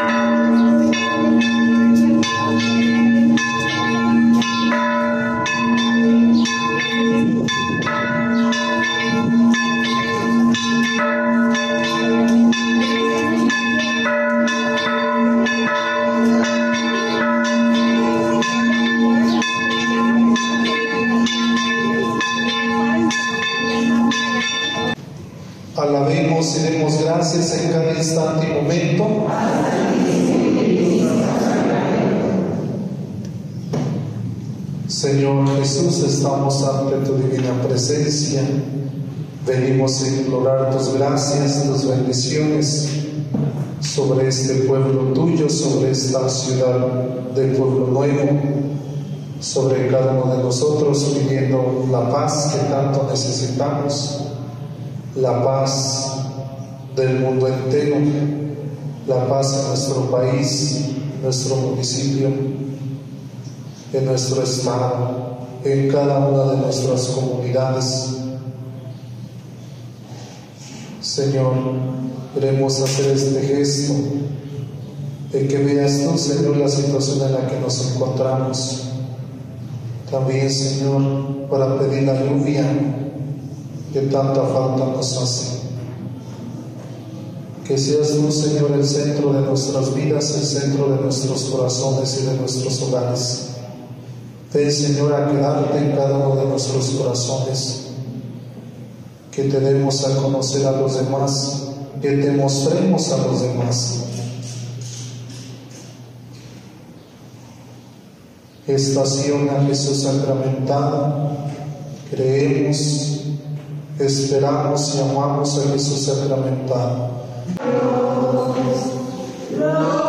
Alabemos estamos ante tu divina presencia. Venimos a implorar tus gracias, tus bendiciones sobre este pueblo tuyo, sobre esta ciudad del pueblo nuevo, sobre cada uno de nosotros, pidiendo la paz que tanto necesitamos, la paz del mundo entero, la paz en nuestro país, nuestro municipio, en nuestro estado, en cada una de nuestras comunidades. Señor, queremos hacer este gesto de que veas tú, Señor, la situación en la que nos encontramos. También, Señor, para pedir la lluvia que tanta falta nos hace. Que seas tú, Señor, el centro de nuestras vidas, el centro de nuestros corazones y de nuestros hogares. Ven, Señor, a quedarte en cada uno de nuestros corazones. Que te demos a conocer a los demás, que te mostremos a los demás. Estación a Jesús sacramentado, creemos, esperamos y amamos a Jesús sacramentado. Bendito,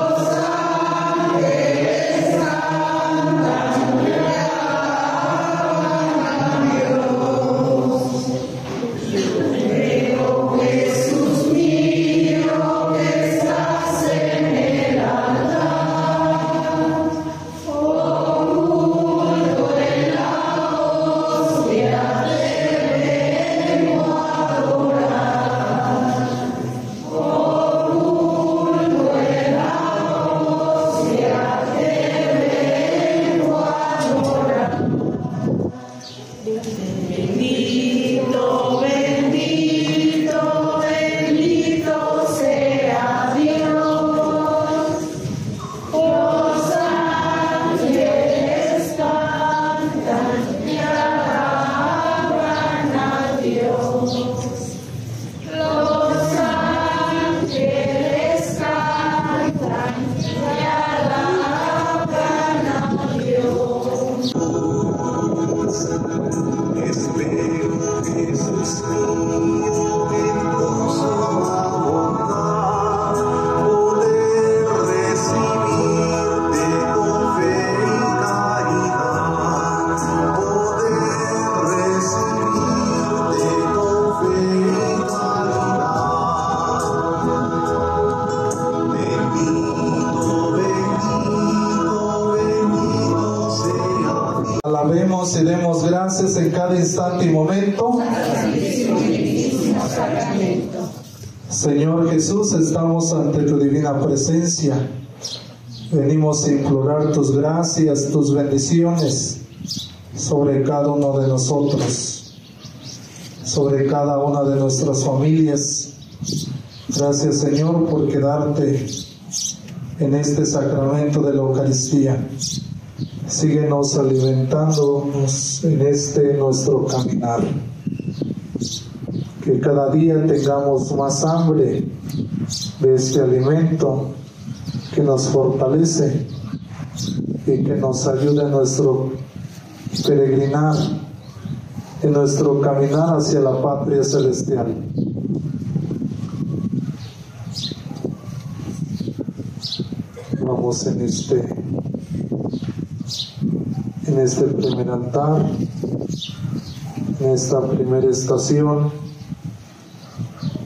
presencia. Venimos a implorar tus gracias, tus bendiciones sobre cada uno de nosotros, sobre cada una de nuestras familias. Gracias Señor por quedarte en este sacramento de la Eucaristía. Síguenos alimentándonos en este nuestro caminar. Que cada día tengamos más hambre de este alimento que nos fortalece y que nos ayude en nuestro peregrinar, en nuestro caminar hacia la patria celestial. Vamos en este en este primer altar, en esta primera estación,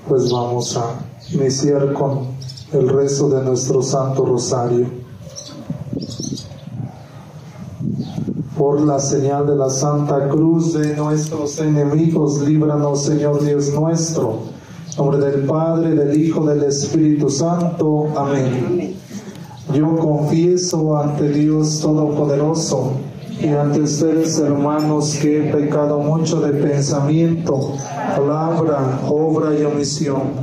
pues vamos a iniciar con el rezo de nuestro Santo Rosario. Por la señal de la Santa Cruz de nuestros enemigos, líbranos, Señor Dios nuestro. En nombre del Padre, del Hijo, del Espíritu Santo. Amén. Yo confieso ante Dios Todopoderoso y ante ustedes, hermanos, que he pecado mucho de pensamiento, palabra, obra y omisión.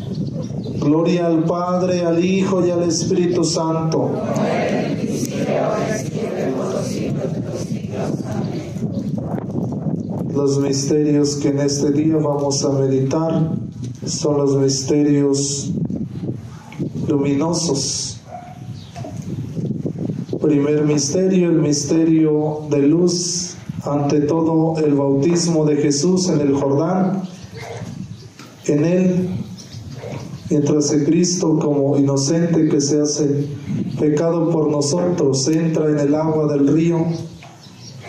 Gloria al Padre, al Hijo y al Espíritu Santo. Los misterios que en este día vamos a meditar son los misterios luminosos. Primer misterio, el misterio de luz, ante todo el bautismo de Jesús en el Jordán. En él, mientras que Cristo como inocente que se hace pecado por nosotros, entra en el agua del río,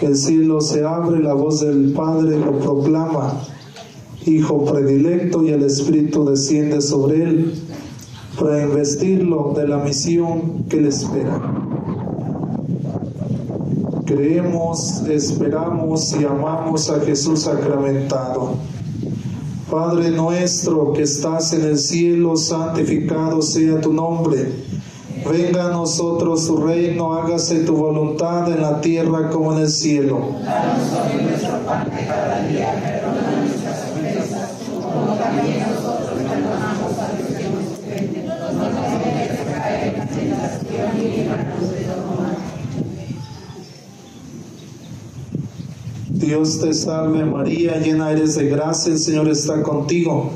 el cielo se abre, la voz del Padre lo proclama, Hijo predilecto, y el Espíritu desciende sobre él para investirlo de la misión que le espera. Creemos, esperamos y amamos a Jesús sacramentado. Padre nuestro que estás en el cielo, santificado sea tu nombre. Venga a nosotros tu reino, hágase tu voluntad en la tierra como en el cielo. Dios te salve María, llena eres de gracia, el Señor está contigo.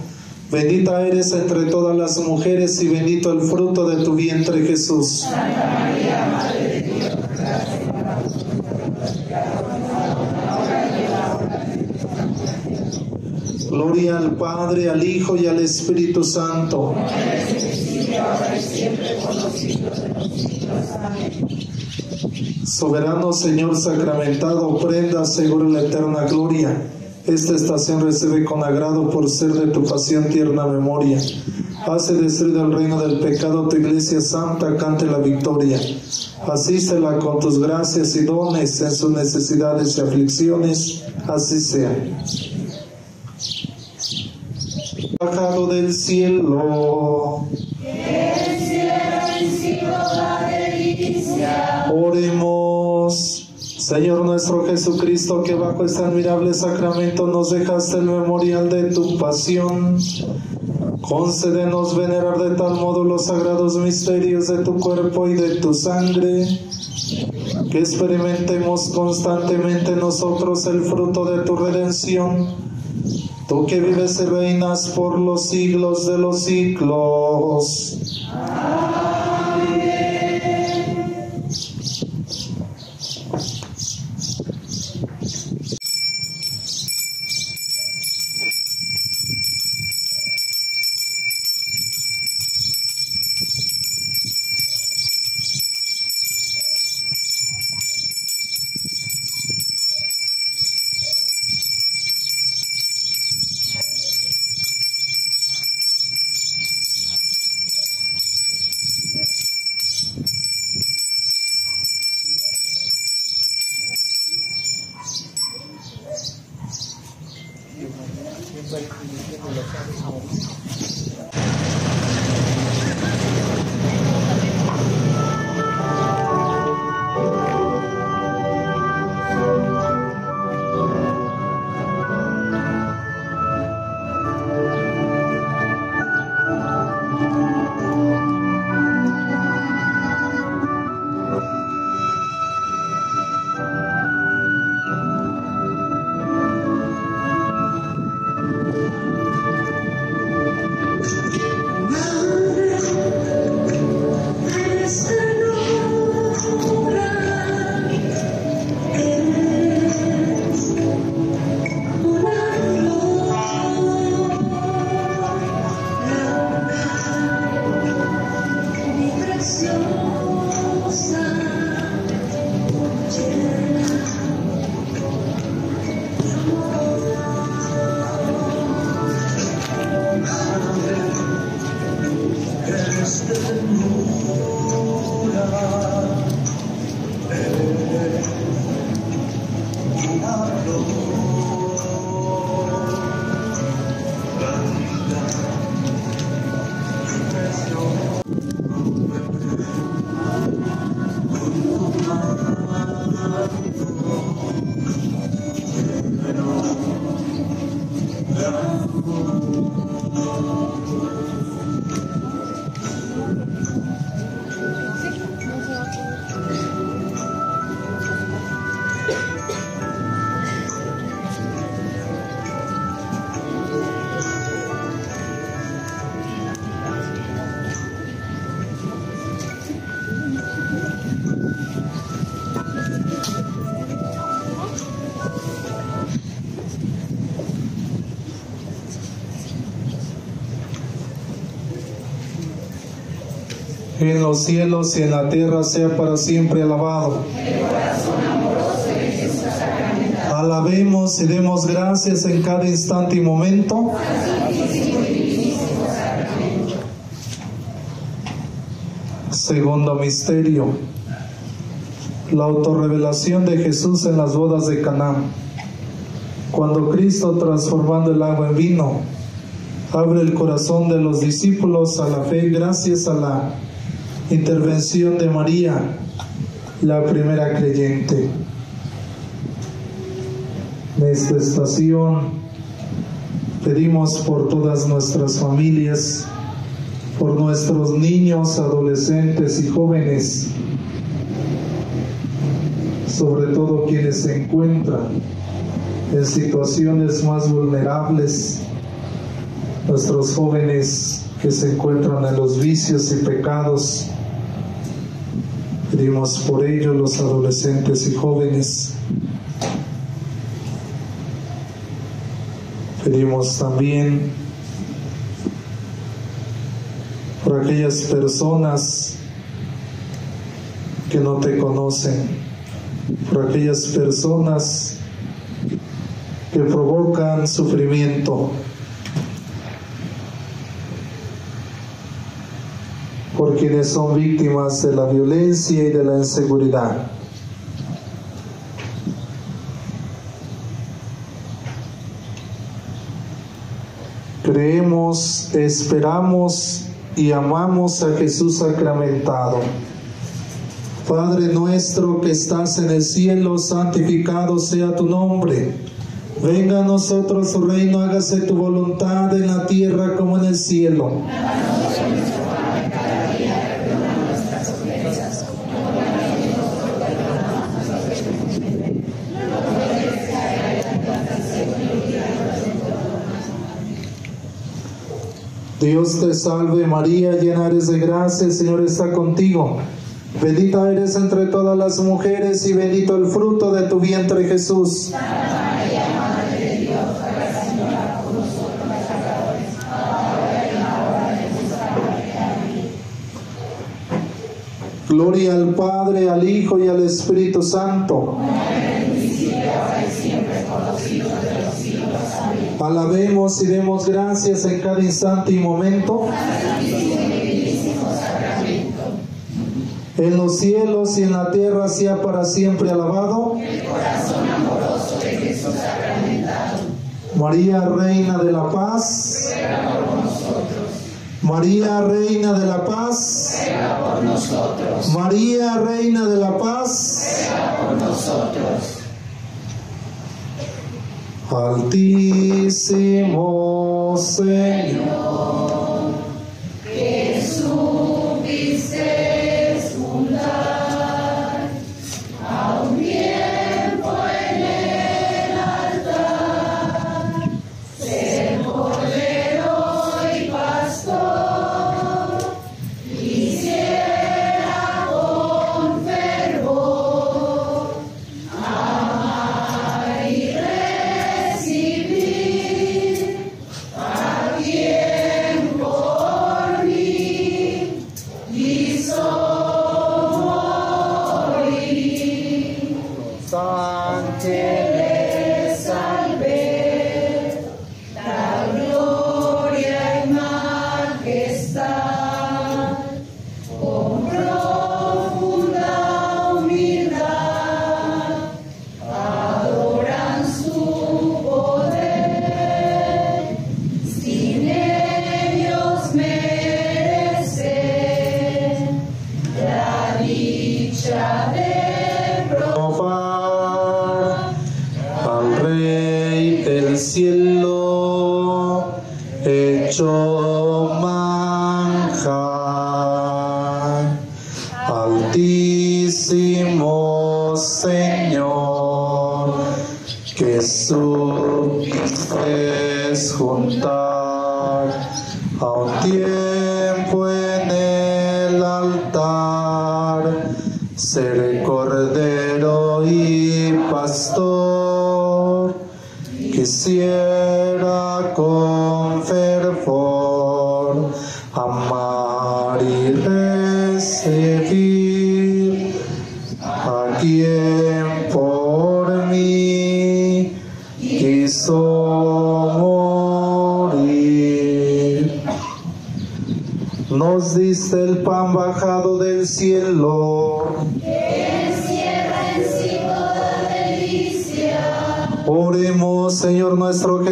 Bendita eres entre todas las mujeres y bendito el fruto de tu vientre Jesús. Gloria al Padre, al Hijo y al Espíritu Santo. Soberano Señor sacramentado, prenda segura la eterna gloria. Esta estación recibe con agrado por ser de tu pasión tierna memoria. Hace destruido el reino del pecado tu iglesia santa, cante la victoria. Asístela con tus gracias y dones en sus necesidades y aflicciones, así sea. Bajado del cielo. Oremos. Señor nuestro Jesucristo, que bajo este admirable sacramento nos dejaste el memorial de tu pasión, concédenos venerar de tal modo los sagrados misterios de tu cuerpo y de tu sangre, que experimentemos constantemente nosotros el fruto de tu redención, tú que vives y reinas por los siglos de los siglos. En los cielos y en la tierra sea para siempre alabado. Alabemos y demos gracias en cada instante y momento. Segundo misterio, la autorrevelación de Jesús en las bodas de Canaán. Cuando Cristo, transformando el agua en vino, abre el corazón de los discípulos a la fe gracias a la intervención de María, la primera creyente. En esta estación pedimos por todas nuestras familias, por nuestros niños, adolescentes y jóvenes, sobre todo quienes se encuentran en situaciones más vulnerables, nuestros jóvenes que se encuentran en los vicios y pecados. Pedimos por ello los adolescentes y jóvenes. Pedimos también por aquellas personas que no te conocen, por aquellas personas que provocan sufrimiento, quienes son víctimas de la violencia y de la inseguridad. Creemos, esperamos y amamos a Jesús sacramentado. Padre nuestro que estás en el cielo, santificado sea tu nombre. Venga a nosotros tu reino, hágase tu voluntad en la tierra como en el cielo. Dios te salve María, llena eres de gracia, el Señor está contigo. Bendita eres entre todas las mujeres y bendito el fruto de tu vientre Jesús. Gloria al Padre, al Hijo y al Espíritu Santo. Alabemos y demos gracias en cada instante y momento. En los cielos y en la tierra sea para siempre alabado. María, Reina de la Paz. María, Reina de la Paz. María, Reina de la Paz. Altísimo Señor.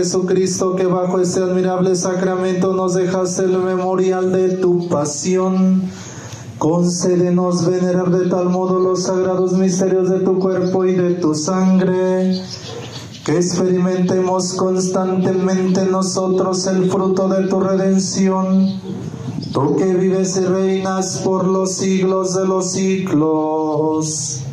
Jesucristo, que bajo este admirable sacramento nos dejaste el memorial de tu pasión. Concédenos venerar de tal modo los sagrados misterios de tu cuerpo y de tu sangre, que experimentemos constantemente en nosotros el fruto de tu redención. Tú que vives y reinas por los siglos de los siglos.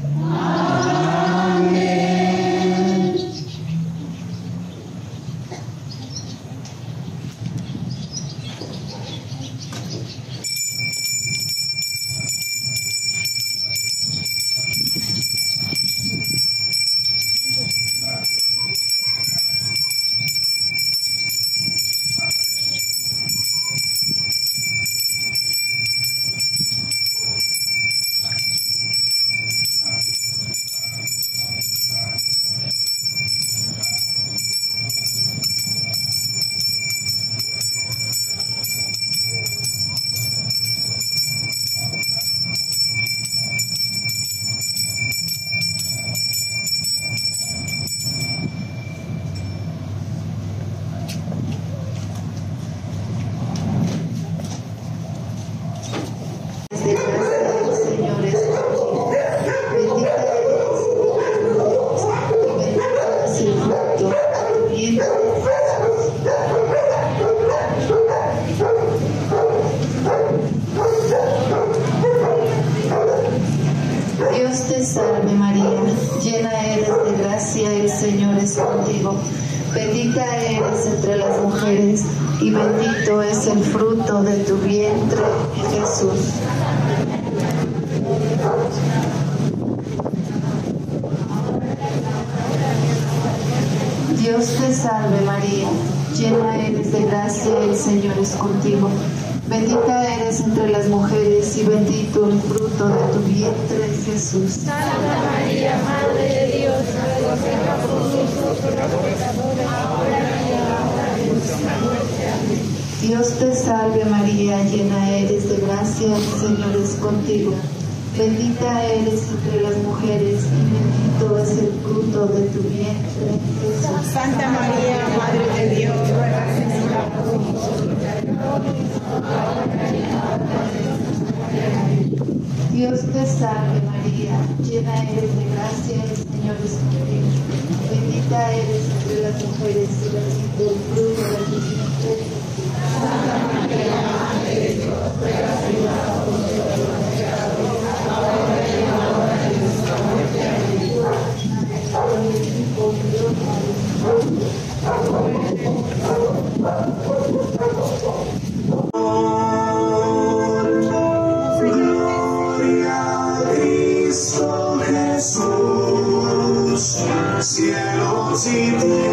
Eres de gracia, el Señor es contigo. Bendita eres entre las mujeres y bendito es el fruto de tu vientre, Jesús. Santa María, Madre de Dios, ruega por nosotros Dios te salve María, llena eres de gracia, el Señor es contigo. Bendita eres entre las mujeres y bendito el fruto de tu vientre, Jesús. Cielos y tierra,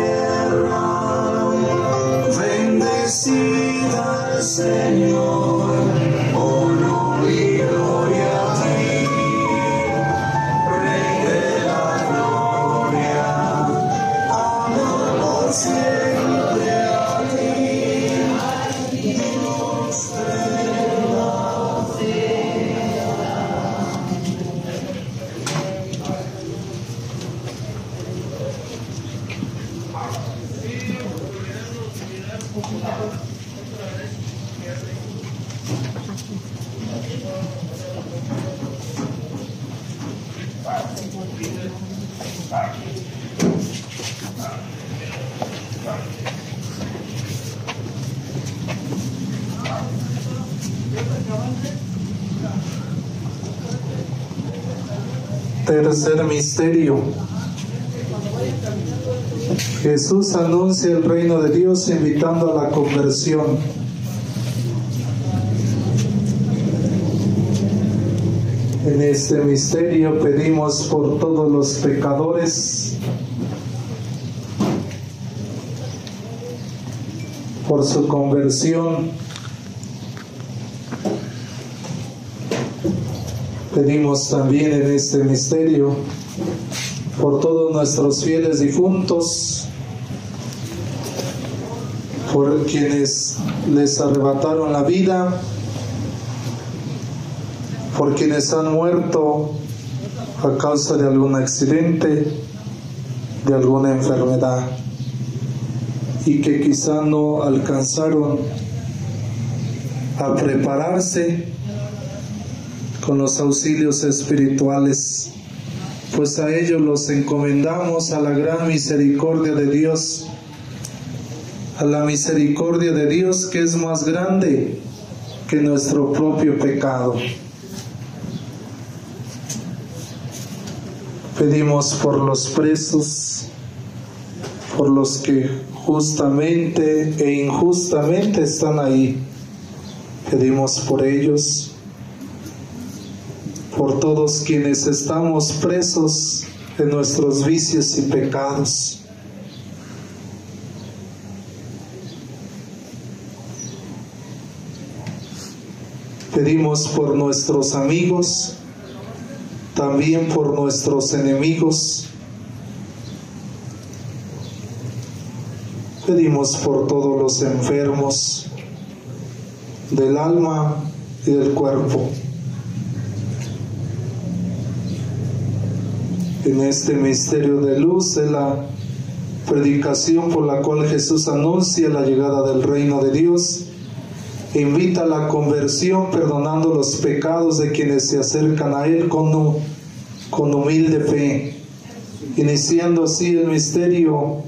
Tercer misterio. Jesús anuncia el reino de Dios invitando a la conversión. En este misterio pedimos por todos los pecadores, por su conversión. Pedimos también en este misterio por todos nuestros fieles difuntos por quienes les arrebataron la vida, por quienes han muerto a causa de algún accidente, de alguna enfermedad y que quizá no alcanzaron a prepararse con los auxilios espirituales, pues a ellos los encomendamos a la gran misericordia de Dios, a la misericordia de Dios que es más grande que nuestro propio pecado. Pedimos por los presos, por los que justamente e injustamente están ahí. Pedimos por ellos, por todos quienes estamos presos de nuestros vicios y pecados. Pedimos por nuestros amigos, también por nuestros enemigos. Pedimos por todos los enfermos del alma y del cuerpo. En este misterio de luz de la predicación por la cual Jesús anuncia la llegada del reino de Dios, invita a la conversión perdonando los pecados de quienes se acercan a Él con, con humilde fe, iniciando así el misterio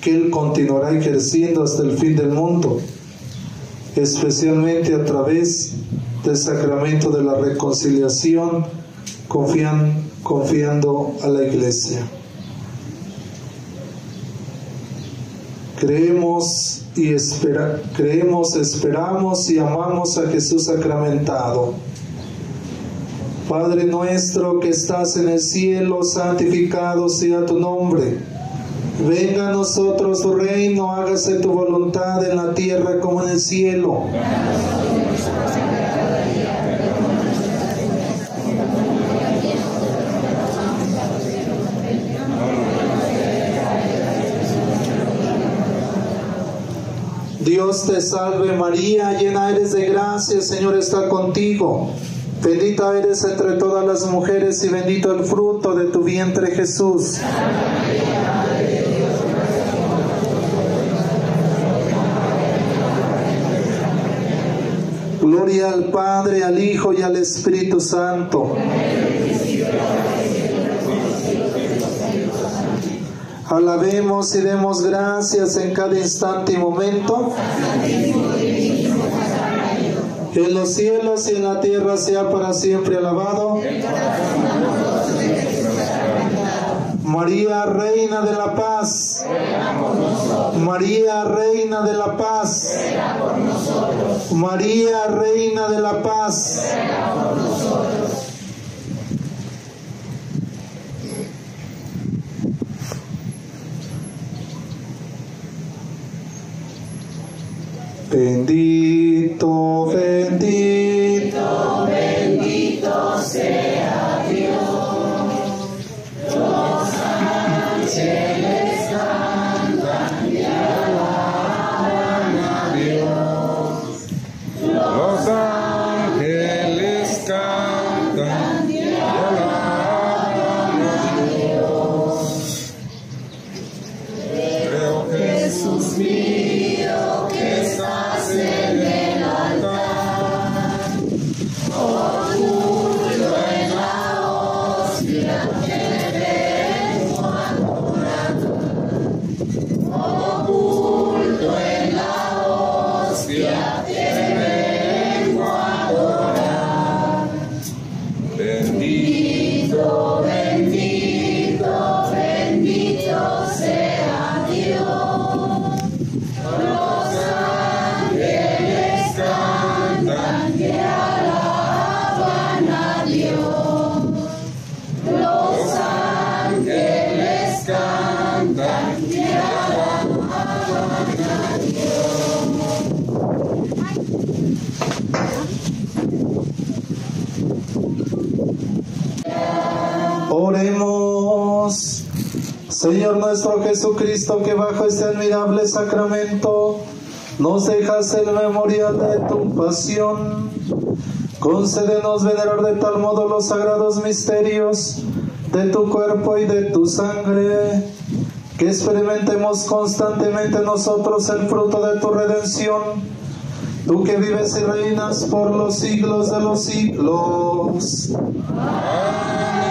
que Él continuará ejerciendo hasta el fin del mundo, especialmente a través del sacramento de la reconciliación, confian, confiando a la iglesia. Creemos y espera, creemos, esperamos y amamos a Jesús sacramentado. Padre nuestro que estás en el cielo, santificado sea tu nombre. Venga a nosotros tu reino, hágase tu voluntad en la tierra como en el cielo. Dios te salve María, llena eres de gracia, el Señor está contigo. Bendita eres entre todas las mujeres y bendito el fruto de tu vientre Jesús. Gloria al Padre, al Hijo y al Espíritu Santo. Alabemos y demos gracias en cada instante y momento. En los cielos y en la tierra sea para siempre alabado. María, Reina de la Paz. María, Reina de la Paz. María, Reina de la Paz. Bendito, bendito, Señor nuestro Jesucristo, que bajo este admirable sacramento nos dejas el memorial de tu pasión. Concédenos venerar de tal modo los sagrados misterios de tu cuerpo y de tu sangre, que experimentemos constantemente nosotros el fruto de tu redención. Tú que vives y reinas por los siglos de los siglos. Antes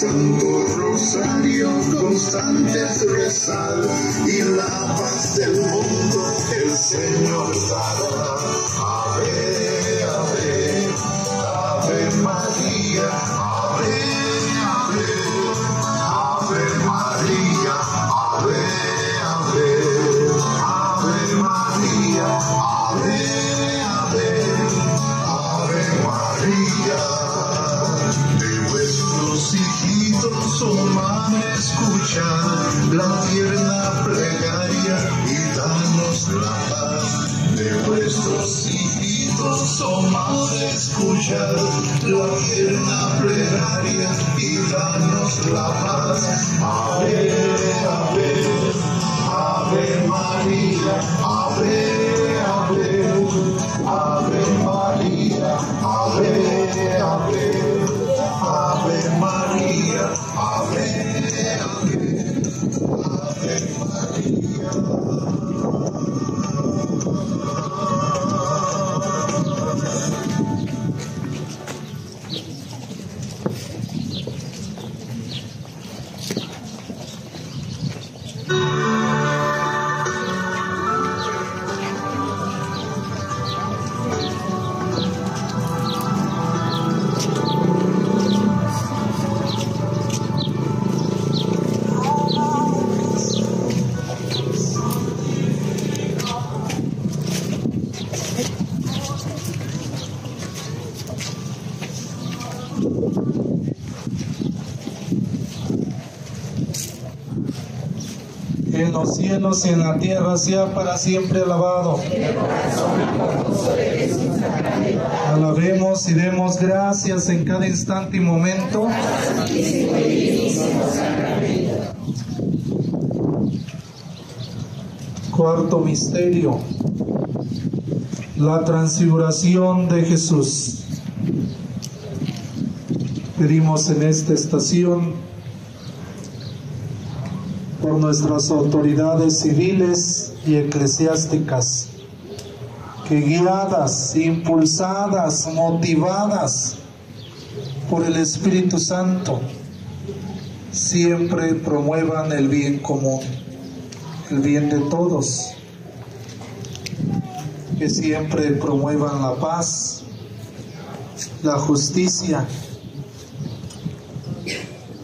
Santo Rosario constantes rezar y la paz del mundo el Señor dará. En los cielos y en la tierra sea para siempre alabado. Alabemos y demos gracias en cada instante y momento. Cuarto misterio, la transfiguración de Jesús. Pedimos en esta estación nuestras autoridades civiles y eclesiásticas, que guiadas, impulsadas, motivadas por el Espíritu Santo, siempre promuevan el bien común, el bien de todos, que siempre promuevan la paz, la justicia,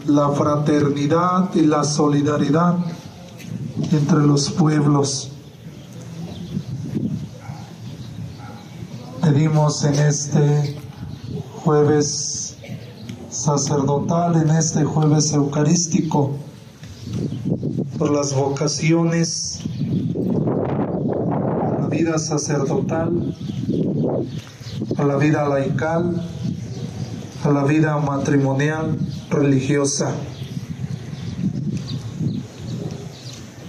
la fraternidad y la solidaridad entre los pueblos. Pedimos en este jueves sacerdotal, en este jueves eucarístico, por las vocaciones a la vida sacerdotal, a la vida laical, la vida matrimonial, religiosa.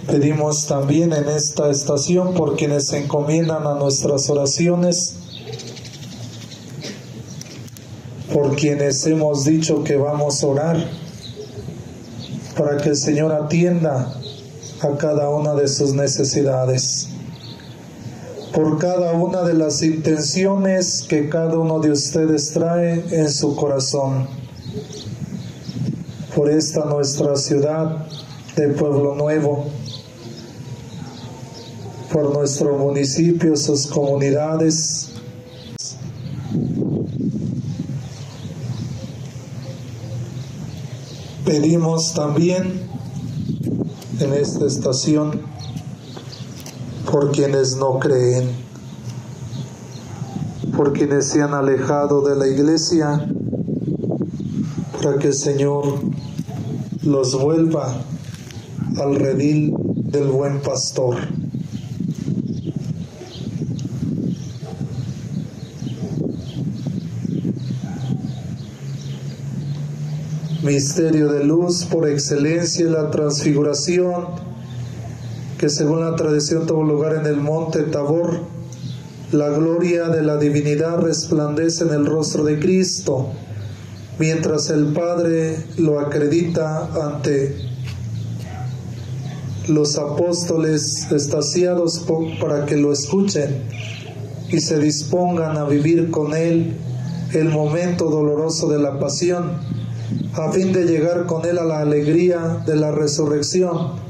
Pedimos también en esta estación por quienes se encomiendan a nuestras oraciones, por quienes hemos dicho que vamos a orar, para que el Señor atienda a cada una de sus necesidades, por cada una de las intenciones que cada uno de ustedes trae en su corazón por esta nuestra ciudad de Pueblo Nuevo, por nuestro municipio, sus comunidades. Pedimos también en esta estación por quienes no creen, por quienes se han alejado de la iglesia, para que el Señor los vuelva al redil del buen pastor. Misterio de luz por excelencia la transfiguración que según la tradición tuvo lugar en el monte Tabor. La gloria de la divinidad resplandece en el rostro de Cristo, mientras el Padre lo acredita ante los apóstoles estaciados para que lo escuchen y se dispongan a vivir con Él el momento doloroso de la pasión, a fin de llegar con Él a la alegría de la resurrección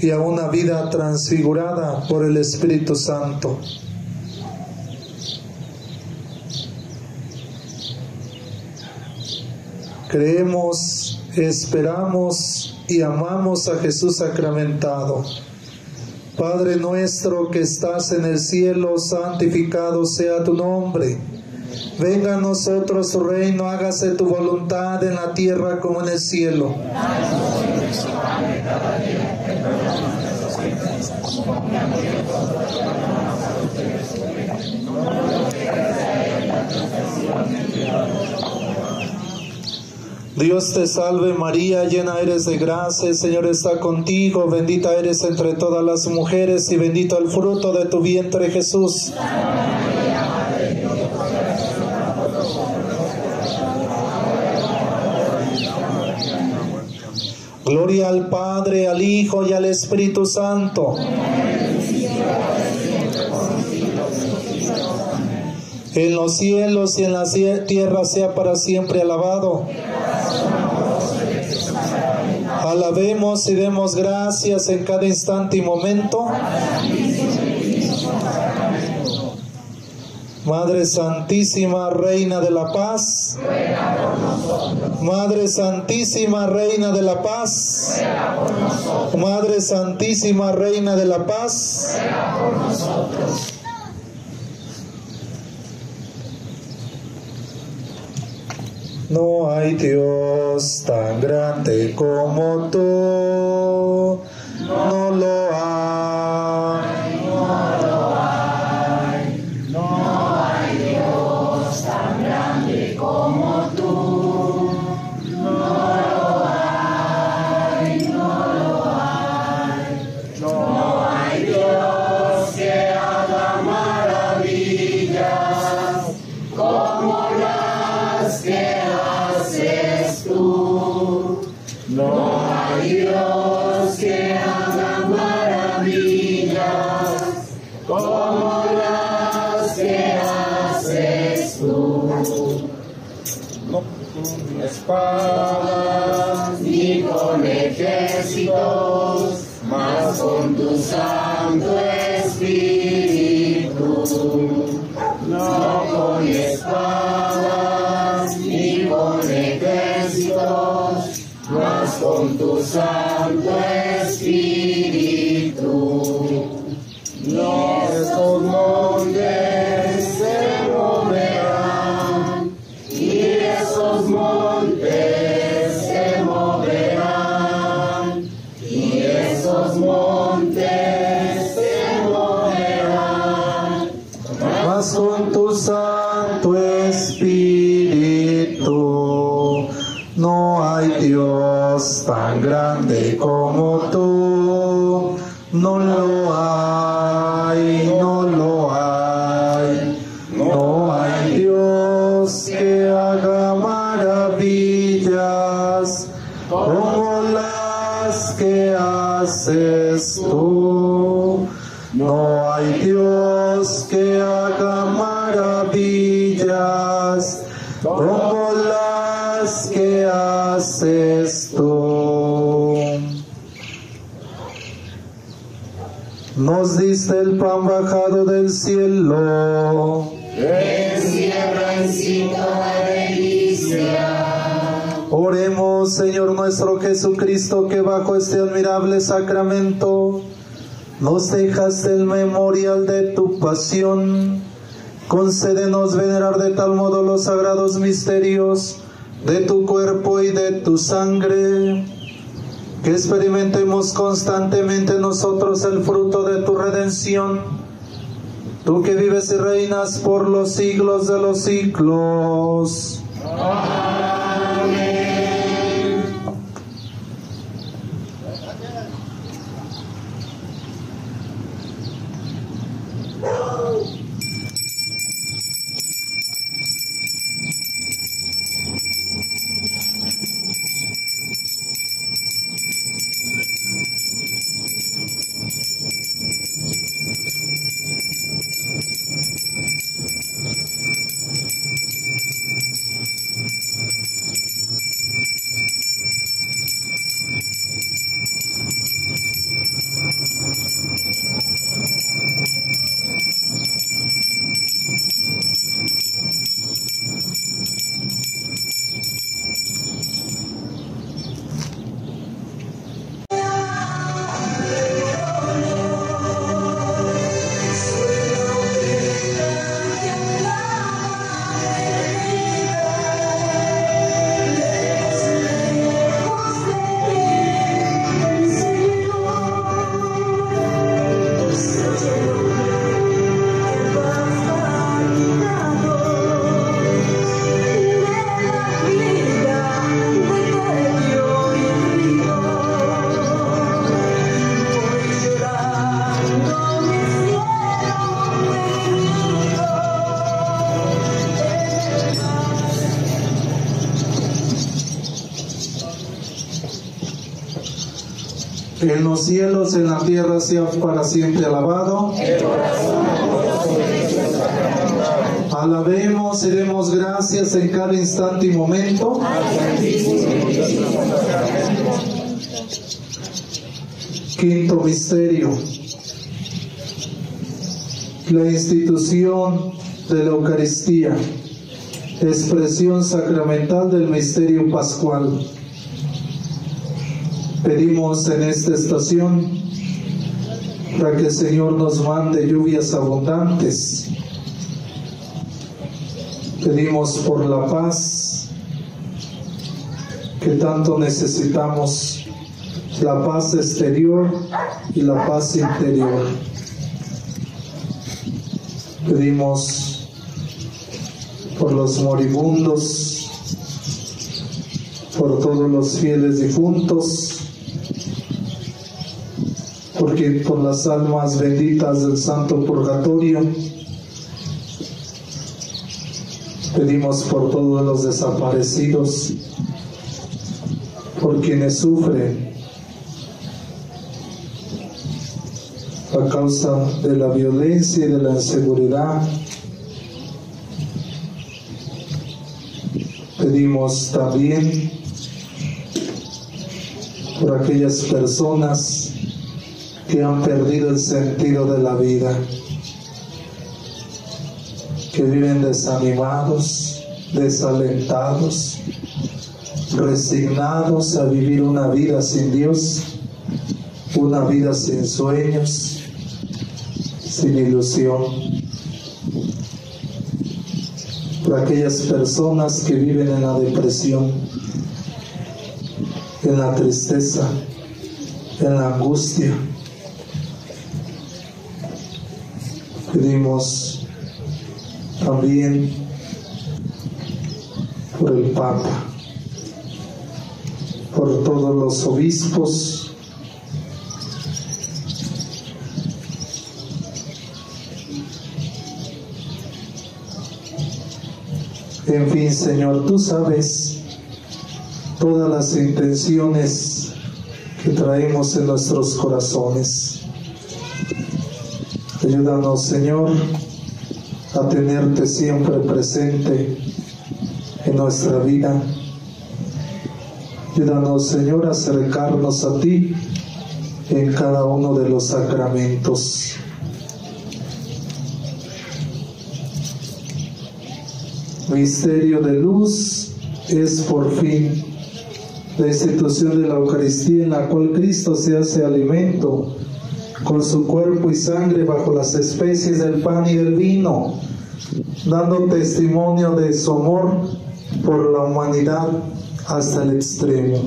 y a una vida transfigurada por el Espíritu Santo. Creemos, esperamos y amamos a Jesús sacramentado. Padre nuestro que estás en el cielo, santificado sea tu nombre. Venga a nosotros tu reino, hágase tu voluntad en la tierra como en el cielo. Dios te salve María, llena eres de gracia, el Señor está contigo, bendita eres entre todas las mujeres y bendito el fruto de tu vientre Jesús. Gloria al Padre, al Hijo y al Espíritu Santo. En los cielos y en la tierra sea para siempre alabado. Alabemos y demos gracias en cada instante y momento. Madre Santísima, Reina de la Paz. Madre Santísima, Reina de la Paz. Madre Santísima, Reina de la Paz. No hay Dios tan grande como tú. No lo hay. Oh, maravillas como las que haces esto. Nos diste el pan bajado del cielo. Encierra en sí toda delicia. Oremos, Señor nuestro Jesucristo, que bajo este admirable sacramento nos dejaste el memorial de tu pasión. Concédenos venerar de tal modo los sagrados misterios de tu cuerpo y de tu sangre, que experimentemos constantemente nosotros el fruto de tu redención. Tú que vives y reinas por los siglos de los siglos. En los cielos, en la tierra, sea para siempre alabado. Alabemos y demos gracias en cada instante y momento. Quinto misterio. La institución de la Eucaristía, expresión sacramental del misterio pascual. Pedimos en esta estación para que el Señor nos mande lluvias abundantes. Pedimos por la paz que tanto necesitamos, la paz exterior y la paz interior. Pedimos por los moribundos, por todos los fieles difuntos, porque por las almas benditas del Santo Purgatorio, pedimos por todos los desaparecidos, por quienes sufren a causa de la violencia y de la inseguridad. Pedimos también por aquellas personas que han perdido el sentido de la vida, que viven desanimados, desalentados, resignados a vivir una vida sin Dios, una vida sin sueños, sin ilusión. Por aquellas personas que viven en la depresión, en la tristeza, en la angustia. Pedimos también por el Papa, por todos los obispos, En fin, Señor, tú sabes todas las intenciones que traemos en nuestros corazones. Ayúdanos, Señor, a tenerte siempre presente en nuestra vida, Ayúdanos, Señor, a acercarnos a ti en cada uno de los sacramentos. Misterio de luz es por fin la institución de la Eucaristía en la cual Cristo se hace alimento con su cuerpo y sangre bajo las especies del pan y del vino, dando testimonio de su amor por la humanidad hasta el extremo,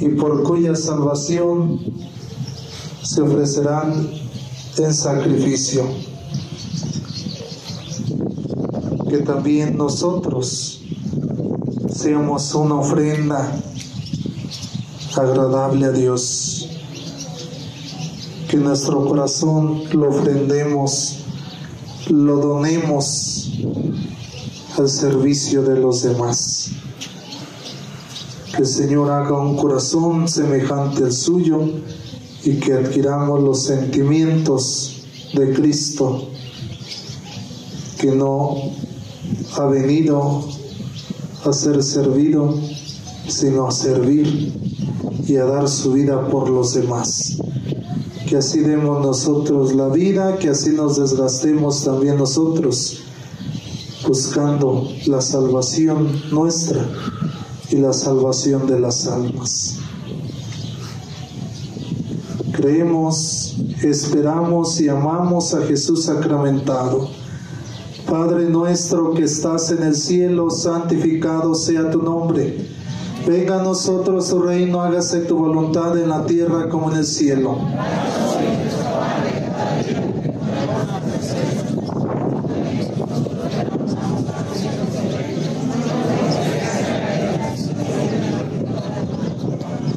y por cuya salvación se ofrecerán en sacrificio. Que también nosotros seamos una ofrenda agradable a Dios. Que nuestro corazón lo ofrendemos, lo donemos al servicio de los demás. Que el Señor haga un corazón semejante al suyo y que adquiramos los sentimientos de Cristo, que no ha venido a ser servido, sino a servir y a dar su vida por los demás. Que así demos nosotros la vida, que así nos desgastemos también nosotros, buscando la salvación nuestra y la salvación de las almas. Creemos, esperamos y amamos a Jesús sacramentado. Padre nuestro que estás en el cielo, santificado sea tu nombre. Venga a nosotros tu reino, hágase tu voluntad en la tierra como en el cielo.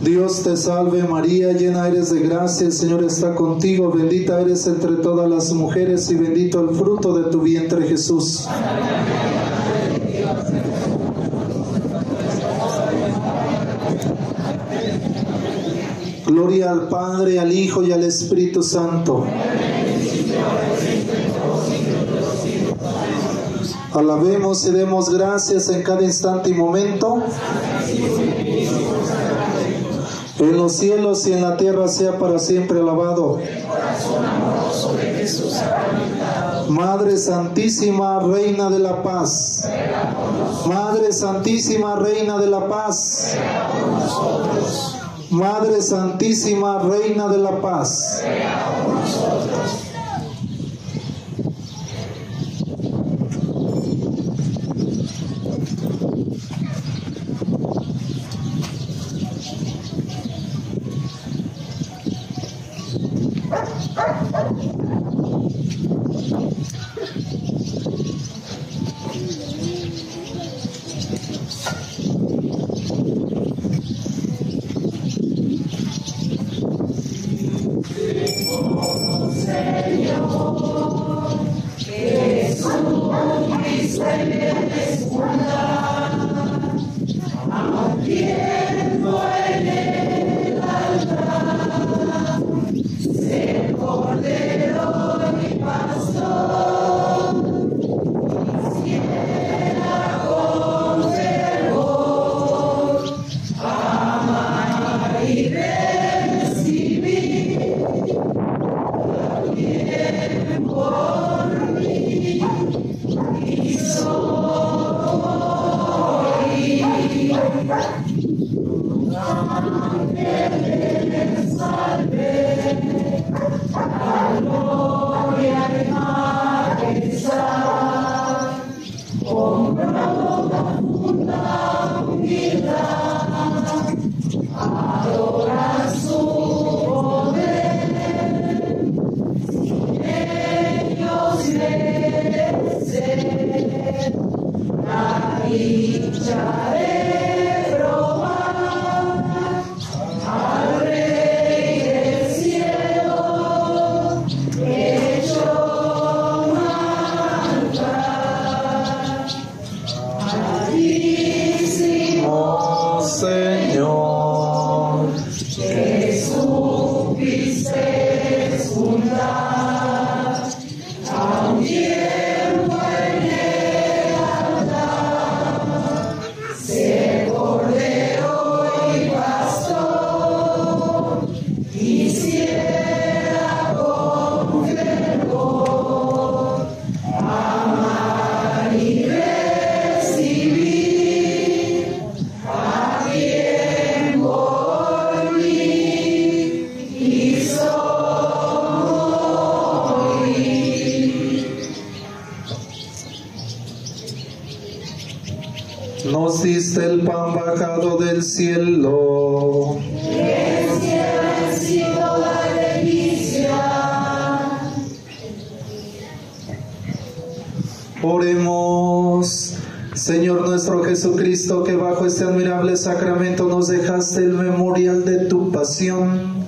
Dios te salve María, llena eres de gracia, el Señor está contigo, bendita eres entre todas las mujeres y bendito el fruto de tu vientre Jesús. Gloria al Padre, al Hijo y al Espíritu Santo. Alabemos y demos gracias en cada instante y momento. En los cielos y en la tierra sea para siempre alabado. Madre Santísima, Reina de la Paz. Madre Santísima, Reina de la Paz. Madre Santísima, Reina de la Paz. Nos diste el pan bajado del cielo. Oremos. Señor nuestro Jesucristo, que bajo este admirable sacramento nos dejaste el memorial de tu pasión.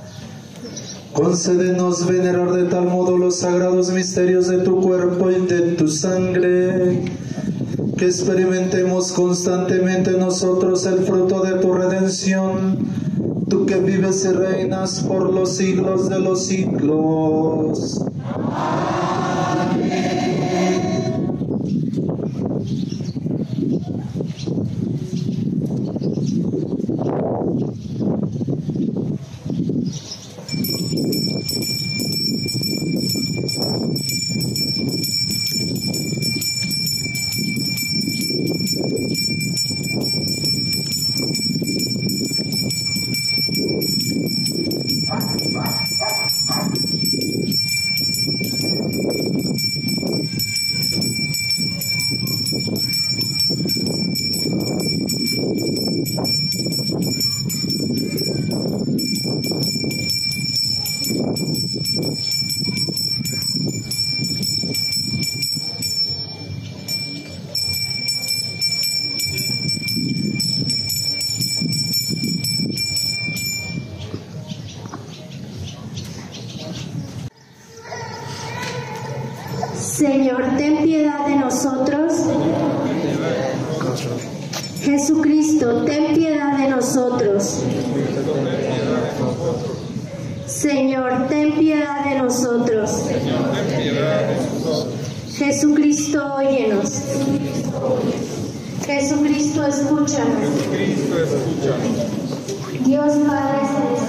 Concédenos venerar de tal modo los sagrados misterios de tu cuerpo y de tu sangre, que experimentemos constantemente nosotros el fruto de tu redención, tú que vives y reinas por los siglos de los siglos. Señor, ten piedad de nosotros. Jesucristo, ten piedad de nosotros. Señor, ten piedad de nosotros. Jesucristo, óyenos. Jesucristo, escúchanos. Dios Padre Celestial,